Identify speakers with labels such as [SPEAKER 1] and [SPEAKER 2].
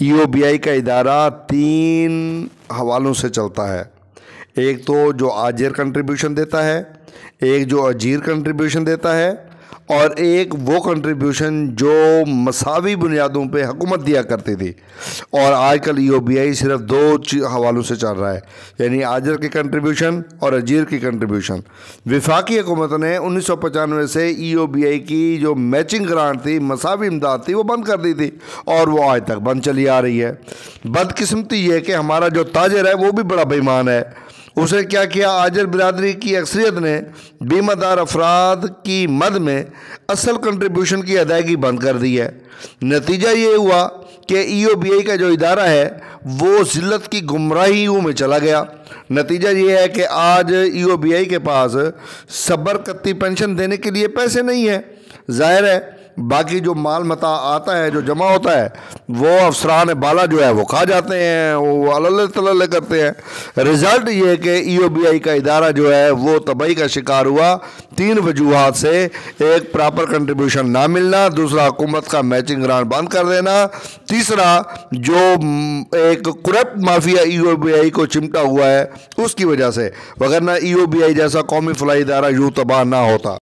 [SPEAKER 1] EOBI का इदारा तीन हवालों से चलता है। एक तो जो आजिर कंट्रीब्यूशन देता है, एक जो अजीर कंट्रीब्यूशन देता है और एक वो कंट्रीब्यूशन जो मसावी बुनियादों पे हुकूमत दिया करती थी। और आजकल ई e सिर्फ़ दो हवालों से चल रहा है। यानी आजर की कंट्रीब्यूशन और अजीर की कंट्रीब्यूशन विफाकी हुकूमत ने उन्नीस सौ ई e की जो मैचिंग ग्रांट थी, मसावी इमदाद थी, वो बंद कर दी थी। और वो आज तक बंद चली आ रही है। बदकस्मती ये कि हमारा जो ताजर है, वो भी बड़ा बेईमान है। उसने क्या किया? आजर बिरादरी की अक्सरियत ने बीमादार अफराद की मद में असल कंट्रीब्यूशन की अदायगी बंद कर दी है। नतीजा ये हुआ कि ई e का जो इदारा है, वो ज़िल्त की गुमराहियों में चला गया। नतीजा ये है कि आज ई e के पास सबर कत्ती पेंशन देने के लिए पैसे नहीं है। ज़ाहिर है बाकी जो माल मता आता है, जो जमा होता है, वो अफसरान बाला जो है, वो खा जाते हैं, वो अल्ल तल्ल करते हैं। रिज़ल्ट ये है कि ई ओ बी आई का इदारा जो है, वो तबाही का शिकार हुआ। तीन वजूहत से एक प्रॉपर कंट्रीब्यूशन ना मिलना, दूसरा हुकूमत का मैचिंग ग्रांट बंद कर देना, तीसरा जो एक corrupt mafia E O B I को चिमटा हुआ है, उसकी वजह से। वगरना ई ओ बी आई जैसा कौमी फलाई इदारा यूँ तबाह ना होता।